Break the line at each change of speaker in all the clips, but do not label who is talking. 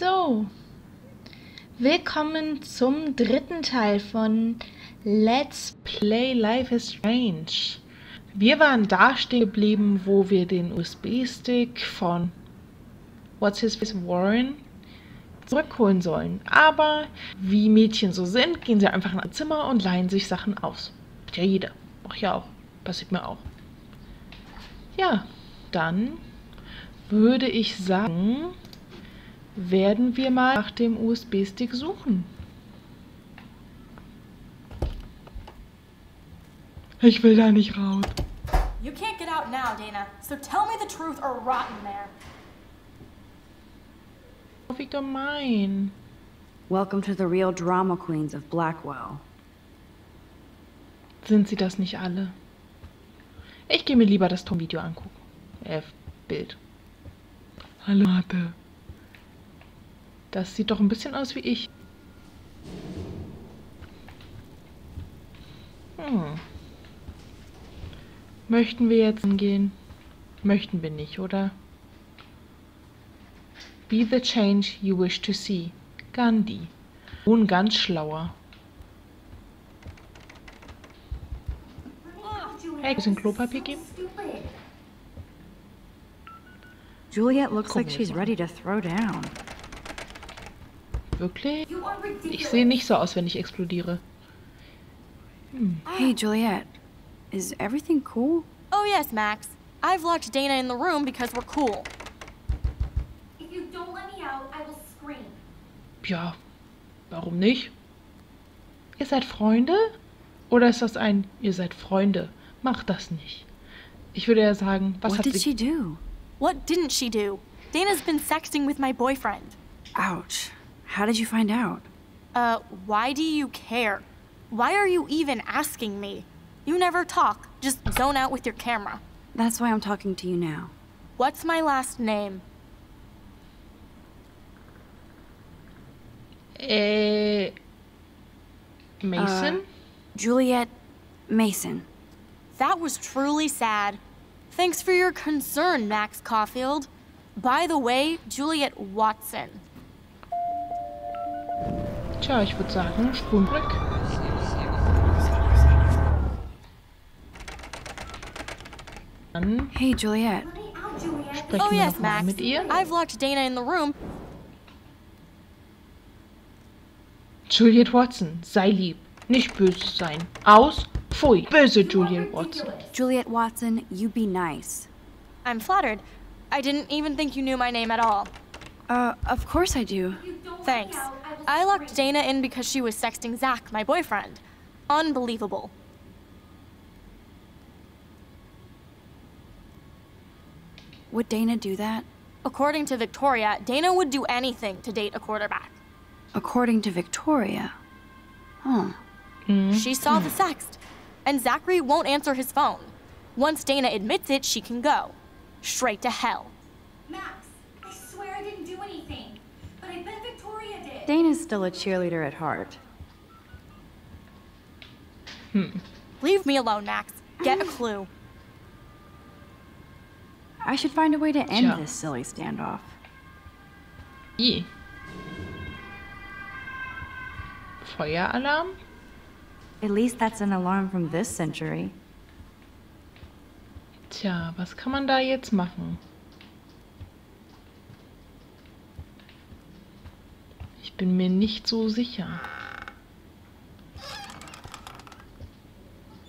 So, willkommen zum dritten Teil von Let's Play Life is Strange. Wir waren da stehen geblieben, wo wir den USB-Stick von What's His Face Warren zurückholen sollen. Aber wie Mädchen so sind, gehen sie einfach in ein Zimmer und leihen sich Sachen aus. Ja jeder. Mach ja auch. Passiert mir auch. Ja, dann würde ich sagen, werden wir mal nach dem USB-Stick suchen. Ich will da nicht raus.
You can't get out now, Dana. So tell me the truth or rot in there.
Wie gemein.
Welcome to the real drama queens of Blackwell.
Sind sie das nicht alle? Ich gehe mir lieber das Tom-Video angucken. Äh, Bild. Hallo, Mathe. Das sieht doch ein bisschen aus wie ich. Hm. Möchten wir jetzt gehen? Möchten wir nicht, oder? Be the change you wish to see. Gandhi. Ein ganz schlauer. Hey, bisschen Klopapier geben?
Juliet looks like she's ready to throw down.
Wirklich? Ich sehe nicht so aus, wenn ich explodiere.
Hey, Juliet. Is everything cool?
Oh, yes, Max. I've locked Dana in the room because we're cool.
If you don't let me out, I will scream.
Ja, warum nicht? Ihr seid Freunde? Oder ist das ein, ihr seid Freunde? Macht das nicht. Ich würde ja sagen, was
what
hat
did
sie...
she do?
What didn't she do? Dana's been sexting with my boyfriend.
Ouch. How did you find out?
Uh, why do you care? Why are you even asking me? You never talk, just zone out with your camera.
That's why I'm talking to you now.
What's my last name?
Äh... Mason?
Juliet Mason.
That was truly sad. Thanks for your concern, Max Caulfield. By the way, Juliet Watson.
Tja, ich würde sagen, Sprungbrück. Dann
Hey, Juliet.
Sprechen
Oh,
wir
yes,
noch mal
Max.
mit ihr.
I've locked Dana in the room.
Juliet Watson, sei lieb. Nicht böse sein. Aus. Pfui. Böse Juliet Watson.
Juliet Watson, you be nice.
I'm flattered. I didn't even think you knew my name at all.
Uh, of course I do.
If you don't
Thanks.
let me out, I
locked. Dana in because she was sexting Zach, my boyfriend. Unbelievable.
Would Dana do that?
According to Victoria, Dana would do anything to date a quarterback.
According to Victoria. Huh.
She saw the sext, and Zachary won't answer his phone. Once Dana admits it, she can go. Straight to hell.
Max, I swear I didn't do anything. But I bet Victoria did.
Dana's still a cheerleader at heart. Hmm.
Leave me alone, Max. Get a clue.
I should find a way to end
Tja.
this silly standoff.
Wie? Feueralarm?
At least that's an alarm from this century.
Tja, was kann man da jetzt machen? Bin mir nicht so sicher.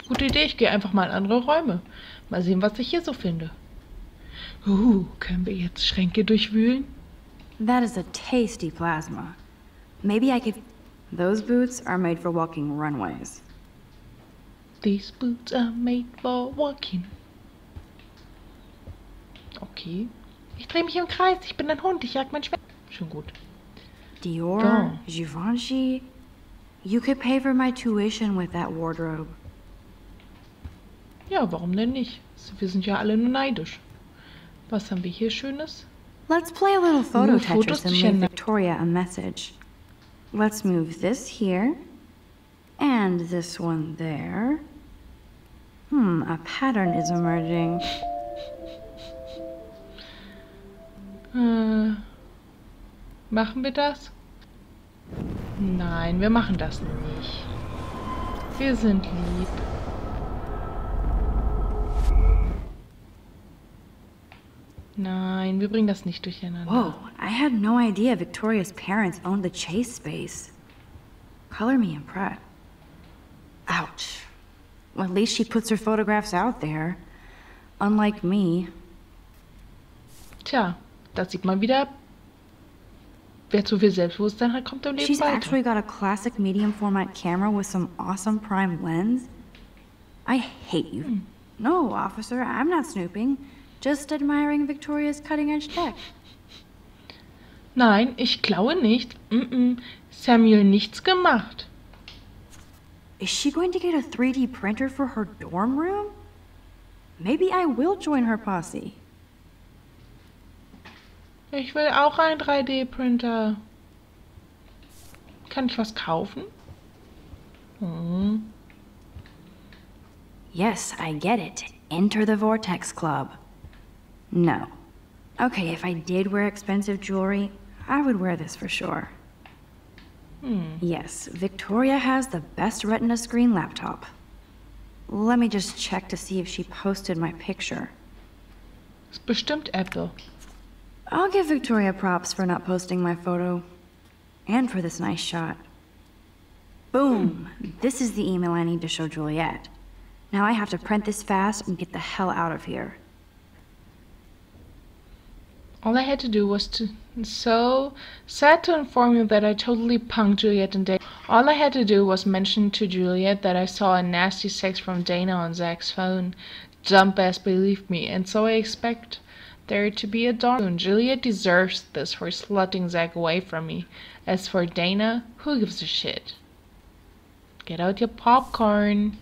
Gute Idee, ich gehe einfach mal in andere Räume. Mal sehen, was ich hier so finde. Uh, können wir jetzt Schränke durchwühlen?
That is a tasty plasma. Maybe I could. Those boots are made for walking runways.
These boots are made for walking. Okay. Ich drehe mich im Kreis. Ich bin ein Hund. Ich jag mein Schwert. Schon gut.
Dior,
Oh.
Givenchy. You could pay for my tuition with that wardrobe.
Ja, warum denn nicht? Wir sind ja alle nur neidisch. Was haben wir hier Schönes?
Let's play a little photo
Fotos
Tetris and leave. Victoria a message. Let's move this here. And this one there. Hmm, a pattern is emerging.
Äh, Machen wir das? Nein, wir machen das nicht. Wir sind lieb. Nein, wir bringen das nicht durcheinander.
Whoa, I had no idea Victoria's parents owned the chase space. Color me impressed. Ouch. Well, at least she puts her photographs out there. Unlike me.
Tja, da sieht man wieder, wer zu viel Selbstbewusstsein hat, kommt im Leben
She's
weiter.
actually got a classic medium format camera with some awesome prime lens. I hate you. No, officer, I'm not snooping. Just admiring Victoria's cutting edge tech.
Nein, ich klaue nicht. Mm -mm. Samuel nichts gemacht.
Is she going to get a 3D printer for her dorm room? Maybe I will join her posse.
Ich will auch einen 3D-Printer. Kann ich was kaufen? Hm.
Yes, I get it. Enter the Vortex Club. No. Okay, if I did wear expensive jewelry, I would wear this for sure.
Hm.
Yes, Victoria has the best Retina screen laptop. Let me just check to see if she posted my picture.
Ist bestimmt Apple.
I'll give Victoria props for not posting my photo. And for this nice shot. Boom! This is the email I need to show Juliet. Now I have to print this fast and get the hell out of here.
All I had to do was to so sad to inform you that I totally punked Juliet and Dana. All I had to do was mention to Juliet that I saw a nasty sex from Dana on Zach's phone. Dump ass believed me, and so I expect there to be a dawn soon. Juliet deserves this for slutting Zach away from me. As for Dana, who gives a shit? Get out your popcorn.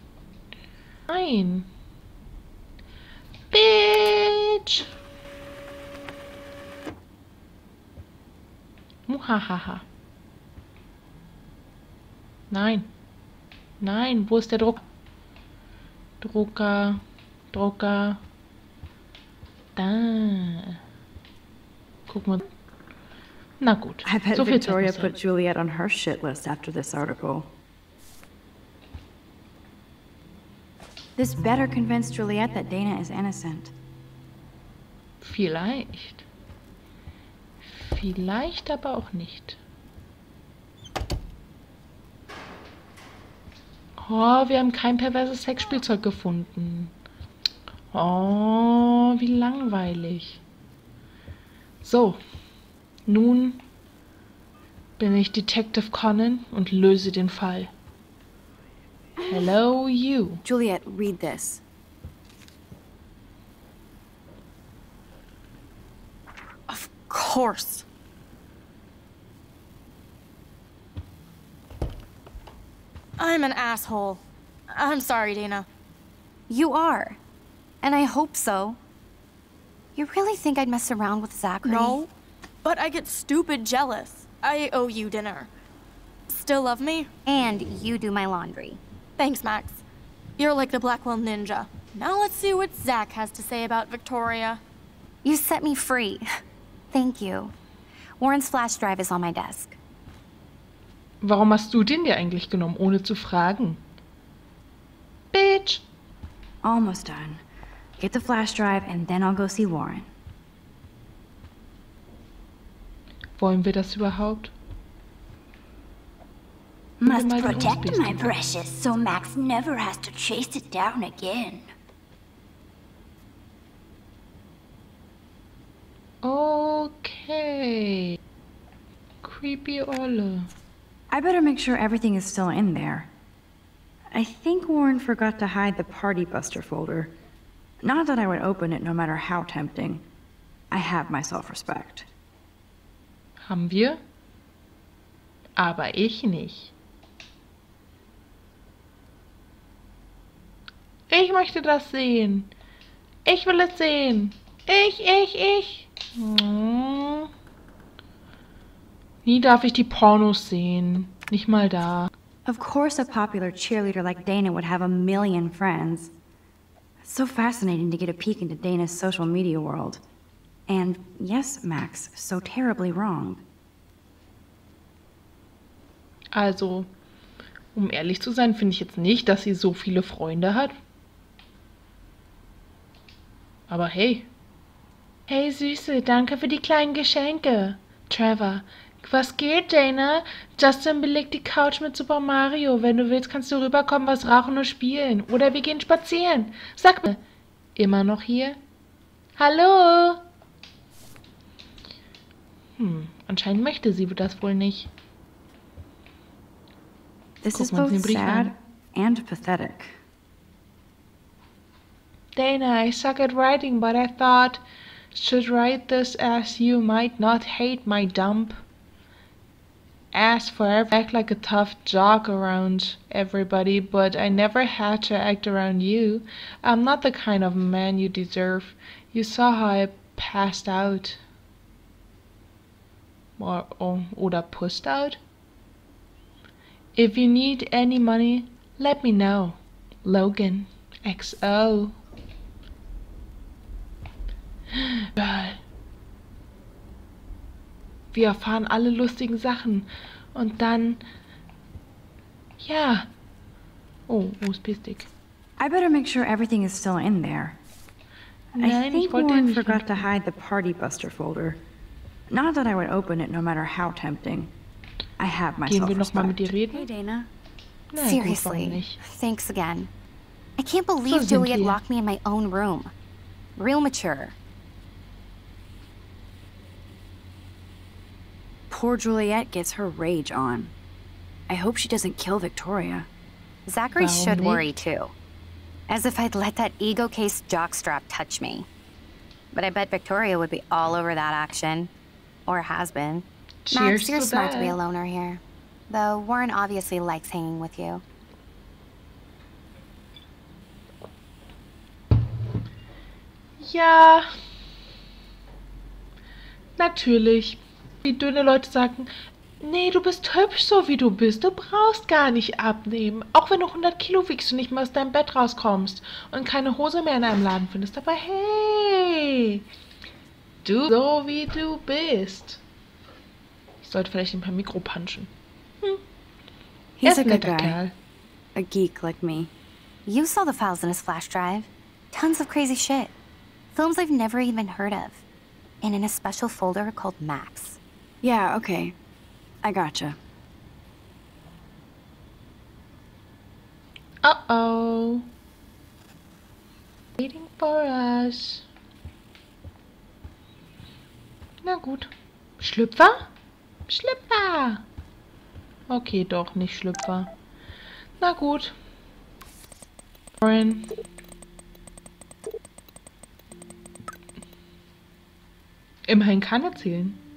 Fine. Bitch! Muhahaha. Nein. Nein, wo ist der Druck? Drucker. Drucker. Da. Guck mal. Na gut.
I bet
so
Victoria put. Juliet on her shit list after this article. This better convince Juliet that Dana is innocent.
Vielleicht. Vielleicht aber auch nicht. Oh, wir haben kein perverses Sexspielzeug gefunden. Oh, wie langweilig. So, nun bin ich Detective Conan und löse den Fall. Hello, you.
Juliet, read this. Of course. I'm an asshole. I'm sorry, Dana.
You are. And I hope so. You really think I'd mess around with Zachary?
No, but I get stupid jealous. I owe you dinner. Still love me?
And you do my laundry.
Thanks, Max. You're like the Blackwell Ninja. Now let's see what Zach has to say about Victoria.
You set me free. Thank you. Warren's flash drive is on my desk.
Warum hast du den dir eigentlich genommen, ohne zu fragen? Bitch!
Almost done. Get the flash drive and then I'll go see Warren.
Wollen wir das überhaupt?
Must protect my precious so Max never has to chase it down again.
Okay. Creepy Olle.
I better make sure everything is still in there. I think Warren forgot to hide the Party Buster folder. Not that I would open it no matter how tempting. I have my self-respect.
Haben wir? Aber ich nicht. Ich möchte das sehen. Ich will es sehen. Ich, ich, ich. Hm. Nie darf ich die Pornos sehen. Nicht mal da.
Of course, a popular cheerleader like Dana would have a million friends. It's so fascinating to get a peek into Dana's social media world. And yes, Max, so terribly wrong.
Also, um ehrlich zu sein, finde ich jetzt nicht, dass sie so viele Freunde hat. Aber hey. Hey Süße, danke für die kleinen Geschenke. Trevor, was geht, Dana? Justin belegt die Couch mit Super Mario. Wenn du willst, kannst du rüberkommen, was rauchen und spielen. Oder wir gehen spazieren. Sag mir, immer noch hier? Hallo? Hm, anscheinend möchte sie das wohl nicht.
This
Guck
is both sad
an.
and pathetic.
Dana, I suck at writing, but I thought should write this as you might not hate my dump ass forever act like a tough jock around everybody, but I never had to act around you. I'm not the kind of man you deserve. You saw how I passed out. Or, or oder pushed out. If you need any money, let me know. Logan. XO. Girl. Wir erfahren alle lustigen Sachen. Und dann. Ja. Oh, USB-Stick.
I better make sure everything is still in there. I
Nein, ich
think Warren
nicht
forgot to hide the Party Buster folder. Not that I would open it no matter how tempting. I have my
Gehen wir nochmal mit dir reden?
Hey, Dana.
Na gut,
Seriously, thanks again. I can't believe
sind
Juliet locked me in my own room. Real mature.
Poor Juliet gets her rage on. I hope she doesn't kill Victoria.
Zachary
Warum
should worry too. As if I'd let that ego case jockstrap touch me. But I bet Victoria would be all over that action. Or has been.
Cheers
Max, you're
to
smart to be
that.
a loner here. Though Warren obviously likes hanging with you.
Ja. Natürlich. Die dünne Leute sagen, nee, du bist hübsch so wie du bist. Du brauchst gar nicht abnehmen. Auch wenn du 100 Kilo wiegst und nicht mehr aus deinem Bett rauskommst und keine Hose mehr in einem Laden findest. Aber hey, du so wie du bist. Ich sollte vielleicht ein paar Mikro punchen. Er
He's
ist
a
ein
good guy.
Kerl.
A geek like me.
You saw the files in his flash drive. Tons of crazy shit. Films I've never even heard of. And in a special folder called Max.
Yeah, okay. I gotcha.
Uh-oh. Waiting for us. Na gut. Schlüpfer? Schlüpfer! Okay, doch, nicht Schlüpfer. Na gut. Warren. Immerhin kann er zählen.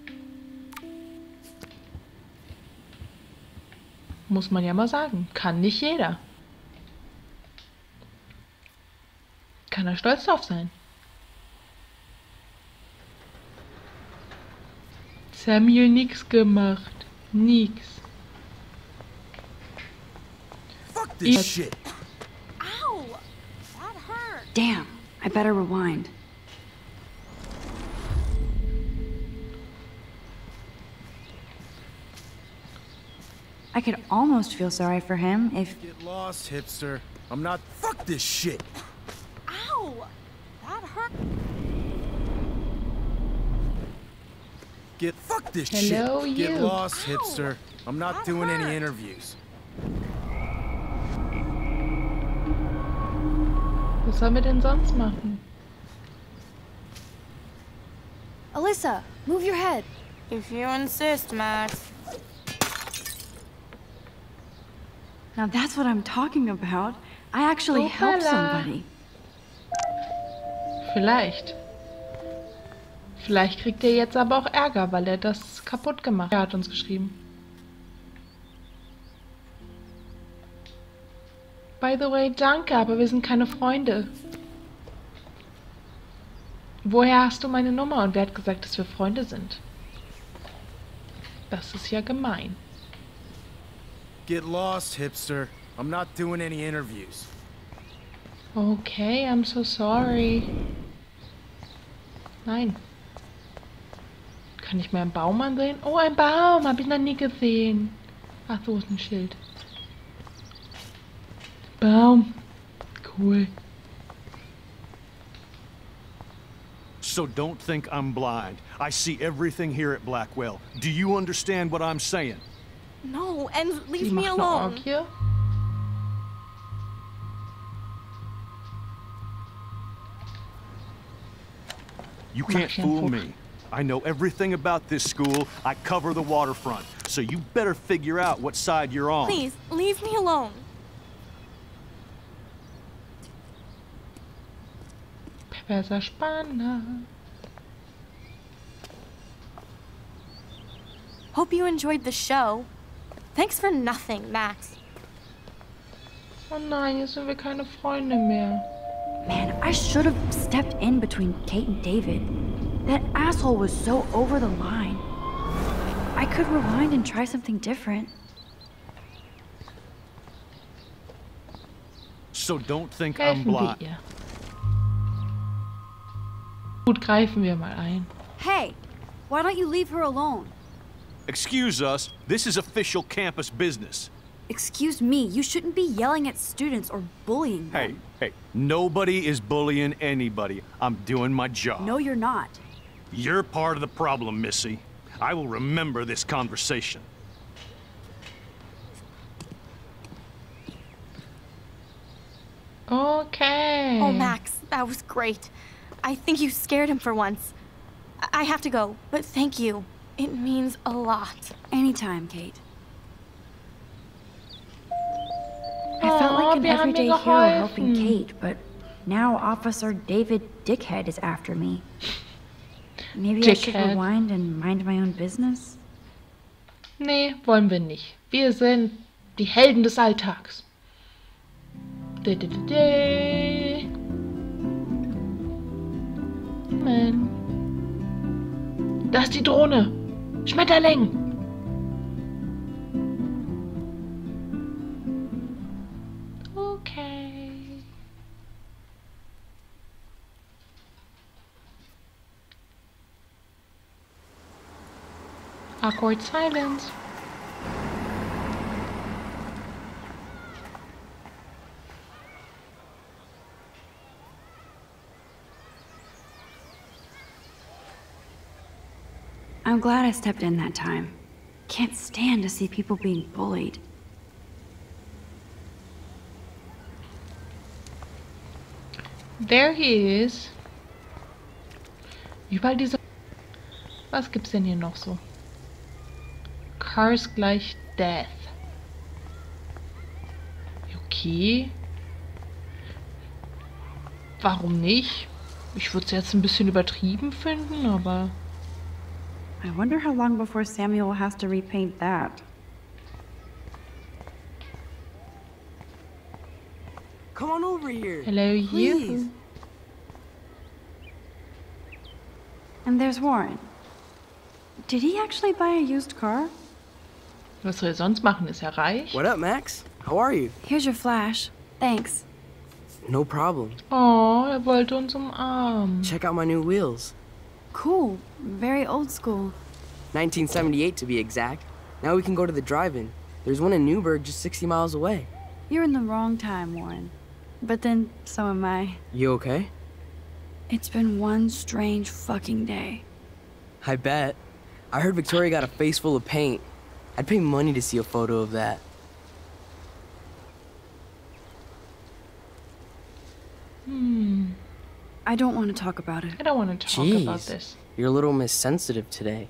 Muss man ja mal sagen. Kann nicht jeder. Kann er stolz drauf sein. Samuel nix gemacht. Nix.
Fuck this shit.
Ow! That hurt.
Damn, I better rewind. I could almost feel sorry for him if
Get lost, hipster. I'm not. Fuck this shit.
Ow! That hurt.
Get. Fuck this
Hello,
shit. Get
you.
lost,
Ow.
hipster. I'm not
That
doing any interviews.
Was sollen wir denn sonst machen?
Alyssa, move your head. If you insist, Max.
Now that's what I'm talking about. I actually helped
Hoppala.
somebody.
Vielleicht. Vielleicht kriegt er jetzt aber auch Ärger, weil er das kaputt gemacht hat. Er hat uns geschrieben. By the way, danke, aber wir sind keine Freunde. Woher hast du meine Nummer und wer hat gesagt, dass wir Freunde sind? Das ist ja gemein.
Get lost, hipster. I'm not doing any interviews.
Okay, I'm so sorry. Nein. Kann ich mir einen Baum ansehen? Oh, ein Baum, habe ich noch nie gesehen. Ach, so ist ein Schild. Baum. Cool.
So don't think I'm blind. I see everything here at Blackwell. Do you understand what I'm saying?
No, and
Die
leave me
macht eine
alone.
Orgie.
You can't fool me. I know everything about this school. I cover the waterfront. So you better figure out what side you're on.
Please, leave me alone.
Perverser Spanner.
Hope you enjoyed the show. Thanks for nothing, Max.
Oh nein, jetzt sind wir keine Freunde mehr.
Man, I should have stepped in between Kate and David. That asshole was so over the line. I could rewind and try something different.
So don't think I'm
Helfen wir
blind.
ihr. Gut, greifen wir mal ein.
Hey, why don't you leave her alone?
Excuse us. This is official campus business.
Excuse me, you shouldn't be yelling at students or bullying them.
Hey, hey, nobody is bullying anybody. I'm doing my job.
No, you're not.
You're part of the problem, Missy. I will remember this conversation.
Okay.
Oh, Max, that was great. I think you scared him for once. I I have to go, but thank you. It means a lot.
Anytime, Kate.
I felt
Aw,
like an everyday
ihr
hero helping
geholfen.
Kate, but now Officer David Dickhead is after me. Maybe I should rewind and mind my own business?
Nee, wollen wir nicht. Wir sind die Helden des Alltags. Dä. Man. Da ist die Drohne. Schmetterling. Okay. Awkward silence.
I'm glad I stepped in that time. Can't stand to see people being bullied.
There he is. Überall diese. Was gibt's denn hier noch so? Cars gleich Death. Okay. Warum nicht? Ich würde es jetzt ein bisschen übertrieben finden, aber.
I wonder how long before Samuel has to repaint that.
Come on over here.
Hello, you.
And there's Warren. Did he actually buy a used car?
Was soll er sonst machen? Ist er reich?
What up, Max? How are you?
Here's your flash. Thanks.
No problem.
Oh, er wollte uns umarmen.
Check out my new wheels.
Cool. Very old school.
1978 to be exact. Now we can go to the drive-in. There's one in Newberg just 60 miles away.
You're in the wrong time, Warren. But then, so am I.
You okay?
It's been one strange fucking day.
I bet. I heard Victoria got a face full of paint. I'd pay money to see a photo of that.
I don't want to talk about it.
I don't want to talk about this.
You're a little Miss Sensitive today.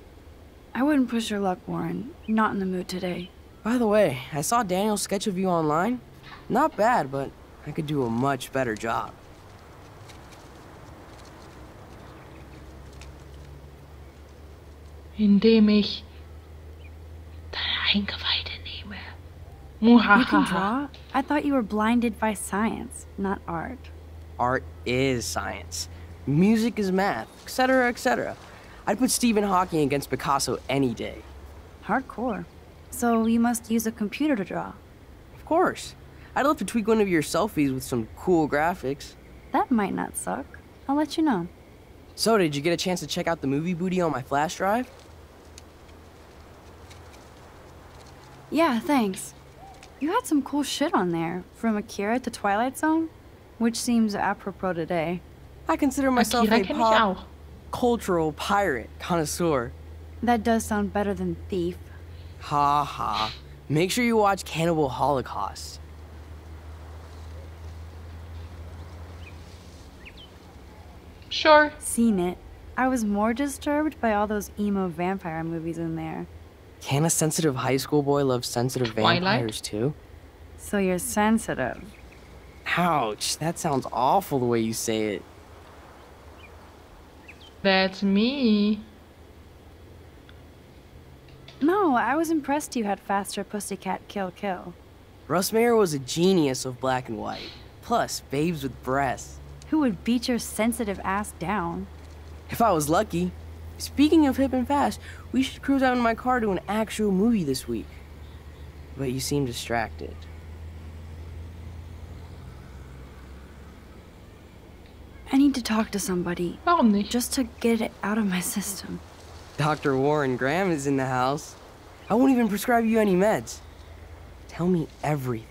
I wouldn't push your luck, Warren. Not in the mood today.
By the way, I saw Daniel's sketch of you online. Not bad, but I could do a much better job.
Indem ich deine Eingeweide nehme.
You can draw? I thought you were blinded by science, not art.
Art is science. Music is math, etc., etc. I'd put Stephen Hawking against Picasso any day.
Hardcore. So you must use a computer to draw.
Of course. I'd love to tweak one of your selfies with some cool graphics.
That might not suck. I'll let you know.
So, did you get a chance to check out the movie booty on my flash drive?
Yeah, thanks. You had some cool shit on there, from Akira to Twilight Zone, which seems apropos today.
I consider myself a pop cultural pirate connoisseur.
That does sound better than thief.
Ha ha. Make sure you watch Cannibal Holocaust.
Sure.
Seen it. I was more disturbed by all those emo vampire movies in there.
Can a sensitive high school boy love sensitive
Twilight?
vampires too?
So you're sensitive.
Ouch, that sounds awful the way you say it.
That's me.
No, I was impressed you had faster Pussycat Kill Kill.
Russ Meyer was a genius of black and white. Plus, babes with breasts.
Who would beat your sensitive ass down?
If I was lucky. Speaking of hip and fast, we should cruise out in my car to an actual movie this week. But you seem distracted.
I need to talk to somebody,
Warum nicht?
just to get it out of my system.
Dr. Warren Graham is in the house. I won't even prescribe you any meds. Tell me everything.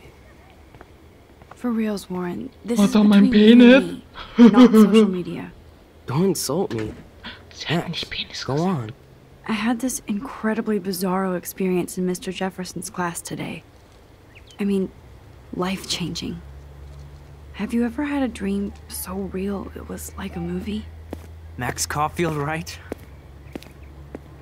For reals, Warren. This
Was
is
doch mein
between you
Penis?
and me, not social media.
Don't insult me.
Sie hat
Max,
Penis
go on.
I had this incredibly bizarro experience in Mr. Jefferson's class today. I mean, life changing. Have you ever had a dream so real it was like a movie?
Max Caulfield, right?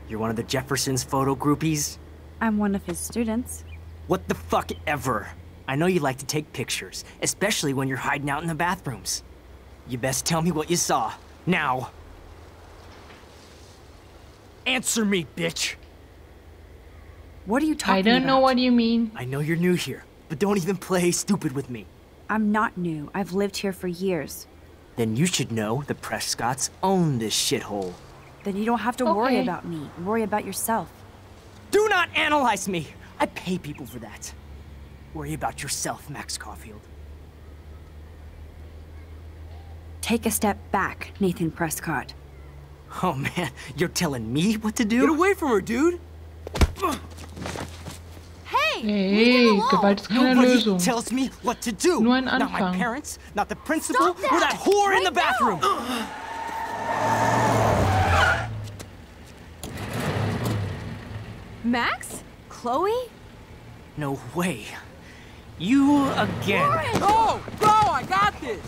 You're one of the Jefferson's photo groupies?
I'm one of his students.
What the fuck ever? I know you like to take pictures, especially when you're hiding out in the bathrooms. You best tell me what you saw. Now. Answer me, bitch!
What are you talking about?
I don't know
about?
what you mean.
I know you're new here, but don't even play stupid with me.
I'm not new. I've lived here for years.
Then you should know the Prescotts own this shithole.
Then you don't have to worry about me. Worry about yourself.
Do not analyze me! I pay people for that. Worry about yourself, Max Caulfield.
Take a step back, Nathan Prescott.
Oh man, you're telling me what to do?
Get away from her, dude!
Hey!
Hey, Gewalt ist keine
Nobody
Lösung.
tells me what to do.
Nur ein
Not my
Anfang.
parents, not the principal, or that whore in the bathroom.
Max? Chloe?
No way. You again.
Go! Go! I got this!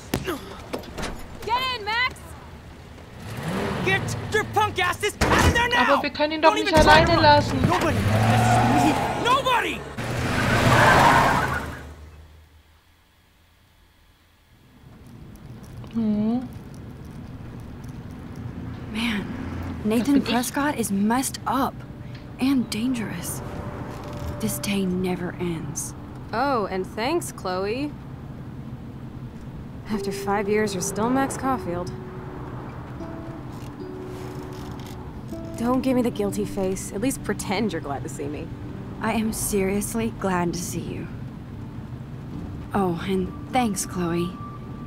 Get in, Max!
Get your punk asses out of there now!
Aber wir können ihn doch
Don't
nicht
even try
alleine lassen.
Nobody. This is me. Nobody.
Man, Nathan. Prescott is messed up and dangerous. This day never ends.
Oh, and thanks, Chloe. After five years, you're still Max Caulfield. Don't give me the guilty face. At least pretend you're glad to see me.
I am seriously glad to see you. Oh, and thanks, Chloe.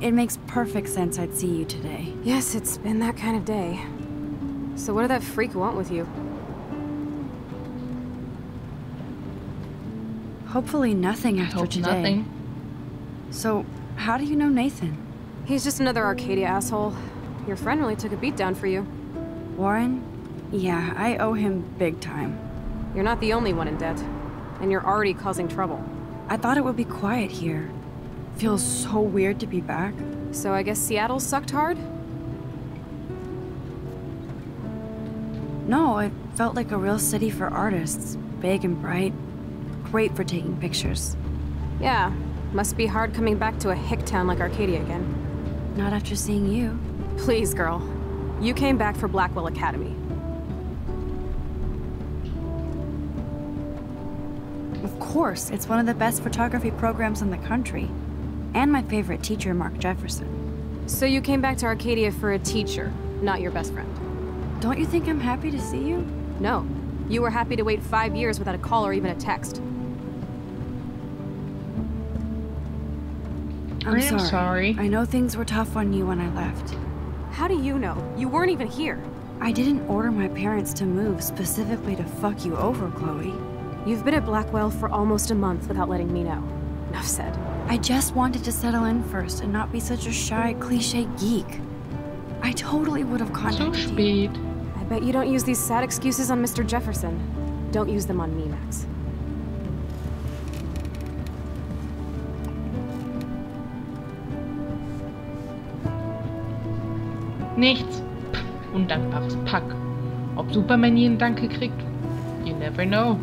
It makes perfect sense I'd see you today.
Yes, it's been that kind of day. So what did that freak want with you?
Hopefully nothing after
Hope
today.
nothing.
So, how do you know Nathan?
He's just another Arcadia asshole. Your friend really took a beat down for you.
Warren? Yeah, I owe him big time.
You're not the only one in debt. And you're already causing trouble.
I thought it would be quiet here. Feels so weird to be back.
So I guess Seattle sucked hard?
No, it felt like a real city for artists. Big and bright. Great for taking pictures.
Yeah. Must be hard coming back to a hick town like Arcadia again.
Not after seeing you.
Please, girl. You came back for Blackwell Academy.
Course, it's one of the best photography programs in the country. And my favorite teacher, Mark Jefferson.
So you came back to Arcadia for a teacher, not your best friend.
Don't you think I'm happy to see you?
No. You were happy to wait five years without a call or even a text.
I'm
I am sorry.
I know things were tough on you when I left.
How do you know? You weren't even here.
I didn't order my parents to move specifically to fuck you over, Chloe.
You've been at Blackwell for almost a month without letting me know. Enough said.
I just wanted to settle in first and not be such a shy, cliche geek. I totally would have
Zu
contacted you.
spät.
I bet you don't use these sad excuses on Mr. Jefferson. Don't use them on me, Max.
Nichts. Pff, undankbares Pack. Ob Superman jeden Danke kriegt? You never know.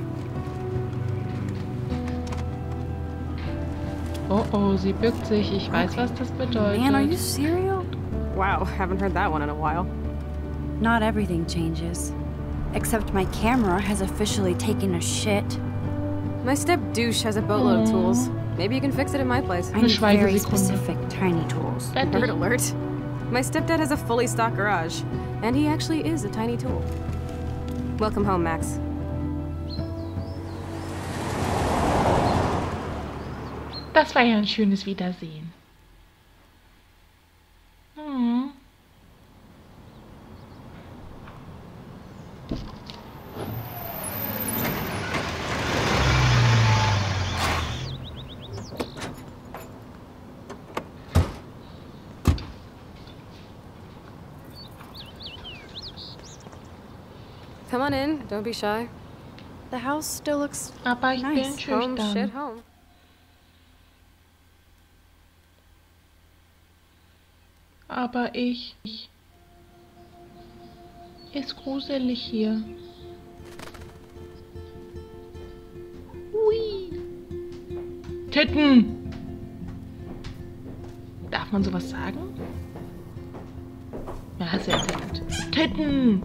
Oh oh, sie bückt sich. Ich weiß, was das bedeutet.
Man, are you serial?
Wow, haven't heard that one in a while.
Not everything changes. Except my camera has officially taken a shit.
My step douche has a boatload of tools. Maybe you can fix it in my place.
I need very
Schweigesekunde.
specific tiny tools.
Nerd alert. My stepdad has a fully stocked garage, and he actually is a tiny tool. Welcome home, Max.
Das war ja ein schönes Wiedersehen. Hm.
Come on in. Don't be shy.
The house still looks
Aber ich bin
nice.
Home, shit,
schüchtern.
home.
Aber ich... ich ist gruselig hier. Hui. Titten! Darf man sowas sagen? Ja, sehr gut. Titten!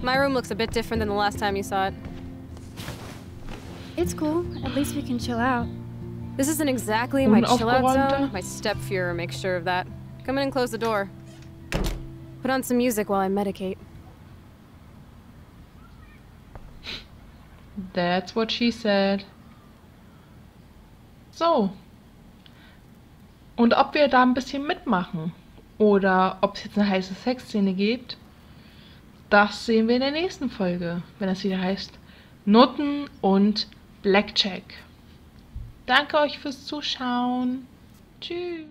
My room looks a bit different than the last time you saw it.
It's cool. At least we can chill out.
This isn't exactly my chill out zone. My stepfuhrer makes sure of that. Come in and close the door. Put on some music while I medicate.
That's what she said. So. Und ob wir da ein bisschen mitmachen oder ob es jetzt eine heiße Sexszene gibt, das sehen wir in der nächsten Folge, wenn es wieder heißt Nutten und Blackjack. Danke euch fürs Zuschauen. Tschüss.